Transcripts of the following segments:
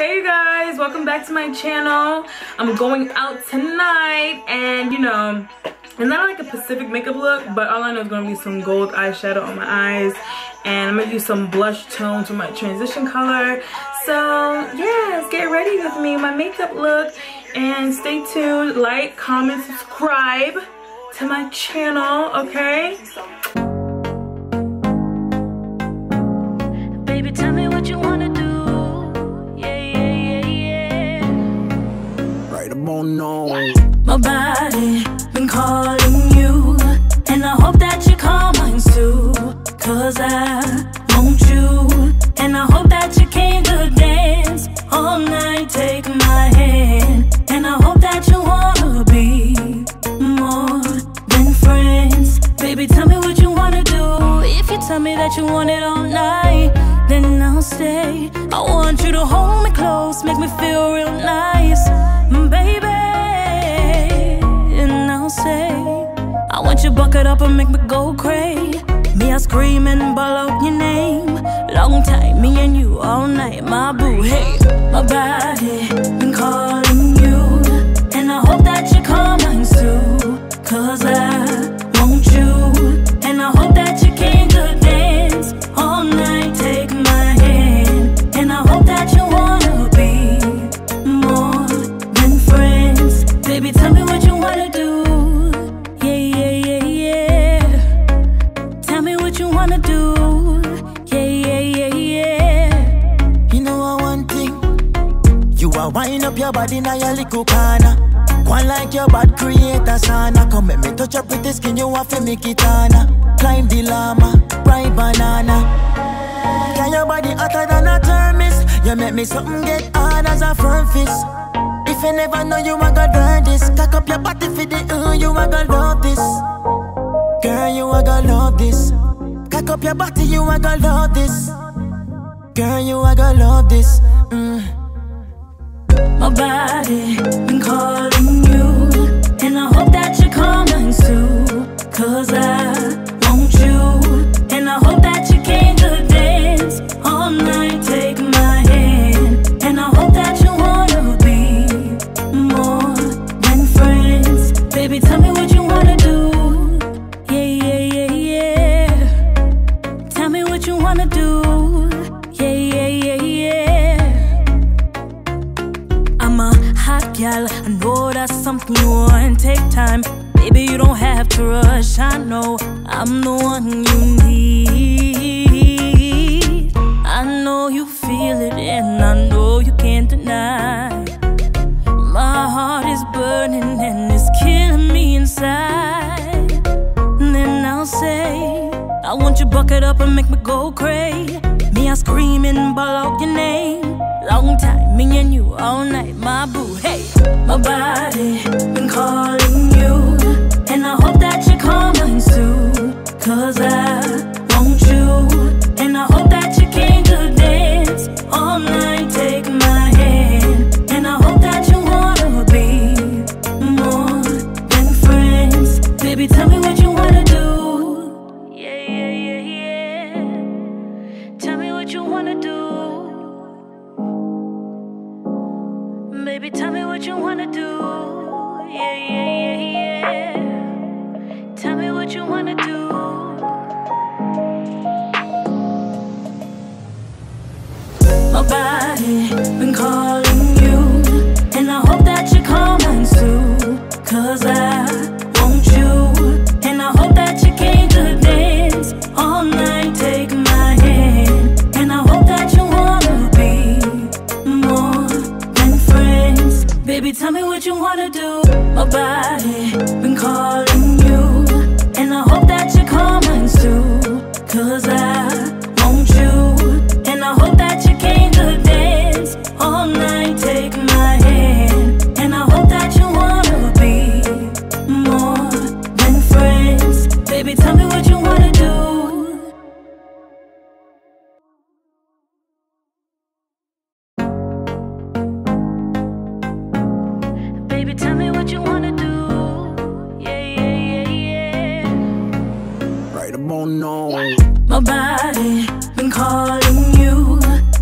Hey guys, welcome back to my channel. I'm going out tonight and you know, it's not like a Pacific makeup look, but all I know is gonna be some gold eyeshadow on my eyes and I'm gonna use some blush tones for my transition color. So yes, get ready with me, my makeup look and stay tuned, like, comment, subscribe to my channel, okay? Baby, tell me what you wanna do. About now. My body been calling you, and I hope that you call mine too. Cause I want you, and I hope that you came to dance all night. Take my hand, and I hope that you wanna be more than friends. Baby, tell me what you wanna do. If you tell me that you want it all night, then I'll stay. I want you to hold me close, make me feel real nice, say, I want you bucket up and make me go crazy. Me, I scream and ball out your name. Long time, me and you all night, my boo. Hey, my body been calling Are wind up your body now your little corner. One like your bad creator sauna. Come make me touch your pretty skin, you want to make honor. Climb the llama, ride banana. Can your body hotter than a thermos? You make me something get hard as a firm fist. If you never know you a gonna learn this, cock up your body for the uh, you a gonna love this. Girl, you a gonna love this. Cock up your body, you a gonna love this. Girl, you a gonna love this. My body been calling you, and I hope that you call mine too. Cause you want. Take time, baby. You don't have to rush. I know I'm the one you need. I know you feel it, and I know you can't deny. My heart is burning and it's killing me inside. And Then I'll say, I want you bucket up and make me go crazy. Me, I scream and ball out your name. Long time, me and you all night, my boo. Hey, my body been calling you, and I hope that you call mine too. Baby, tell me what you wanna do. Yeah, yeah, yeah, yeah. Tell me what you wanna do. My body been calling Cause I want you, and I hope that you came to dance all night. Take my hand, and I hope that you wanna be more than friends. Baby, tell me what you wanna do. Baby, tell me what you wanna do. Yeah, yeah, yeah, yeah. Right about now. My body been calling you,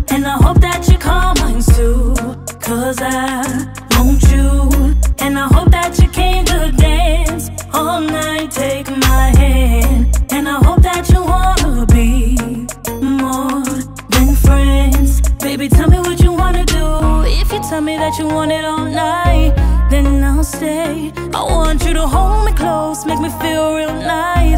and I hope that you call mine too. Cause I want you. And I hope that you came to dance all night. Take my hand. And I hope that you wanna be more than friends. Baby, tell me what you wanna do. If you tell me that you want it all night, then I'll stay. I want you to hold me close, make me feel real nice,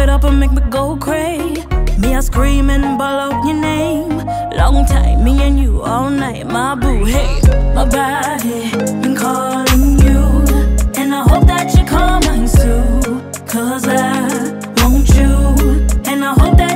bucket up and make me go crazy. Me, I scream and ball out your name. Long time, me and you all night, my boo. Hey, my body been calling you, and I hope that you call mine too. Cause I want you, and I hope that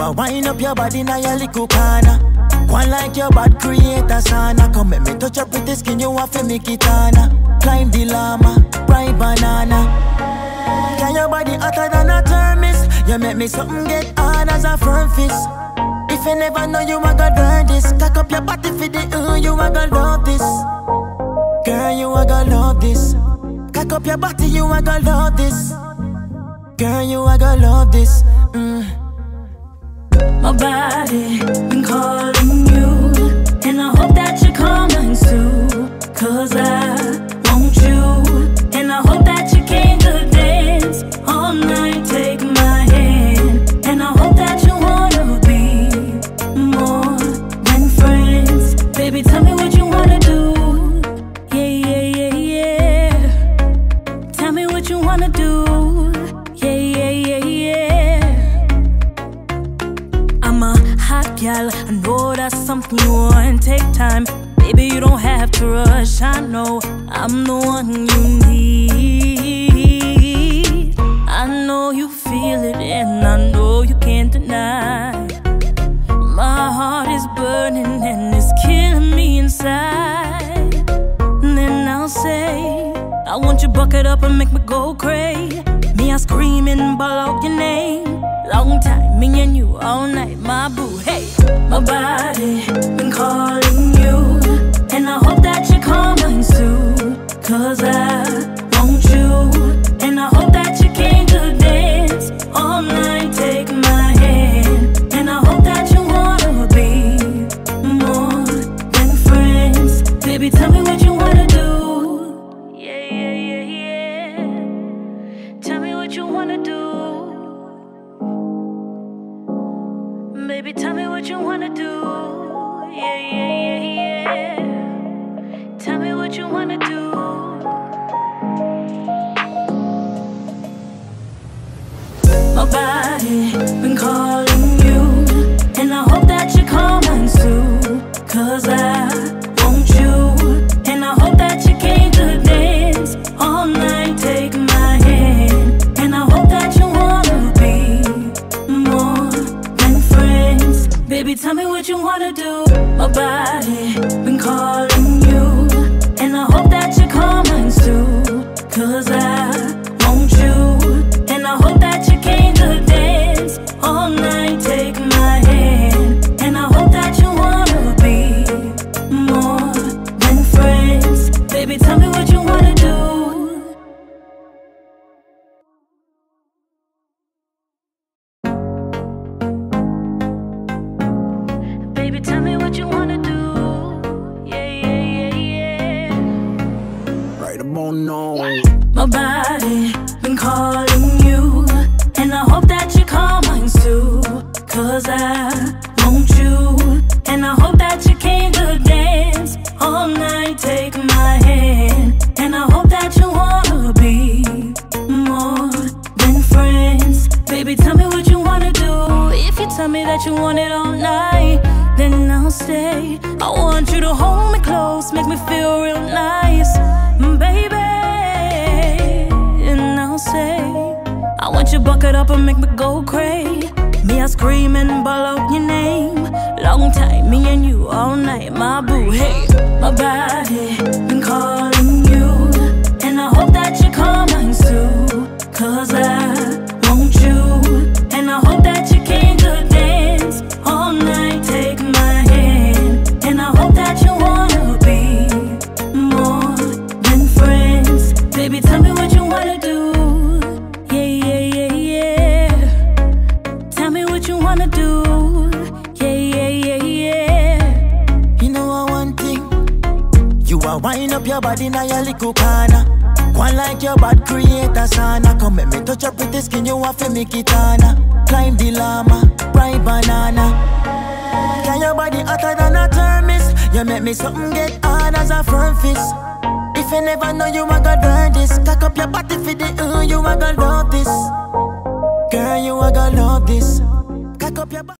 Are wind up your body now your little corner. One like your bad creator sana. Come make me touch your pretty skin, you want to make it honor. Climb the llama, bright banana. Can your body hotter than a thermos? You make me something get hard as a firm fist. If you never know you a gonna learn this, cock up your body for the uh, you a gonna love this. Girl, you a gonna love this. Cock up your body, you a gonna love this. Girl, you a gonna love this. Mm. My body been calling you, and I hope that you call mine too. Cause I gal, I know that's something you want. Take time, baby, you don't have to rush. I know I'm the one you need. I know you feel it, and I know you can't deny. My heart is burning and it's killing me inside. And Then I'll say, I want you bucket up and make me go crazy. Me, I scream and ball out your name. Long time, me and you all night, my boo. Hey, my body been calling you, and I hope that you call mine too. Cause I want you, and I hope that you came to that you want it all night, then I'll stay. I want you to hold me close, make me feel real nice, mm, baby. And I'll say, I want you to bucket up and make me go crazy. Me, I scream and ball out your name. Long time, me and you all night, my boo. Hey, my body been calling pretty skin, you want to make it on. Climb the llama, ride banana. Can your body hotter than a thermos? You make me something get hard as a firm fist. If you never know you a gonna this, cock up your body for the uh, you a gonna love this. Girl, you a gonna love this. Cock up your body.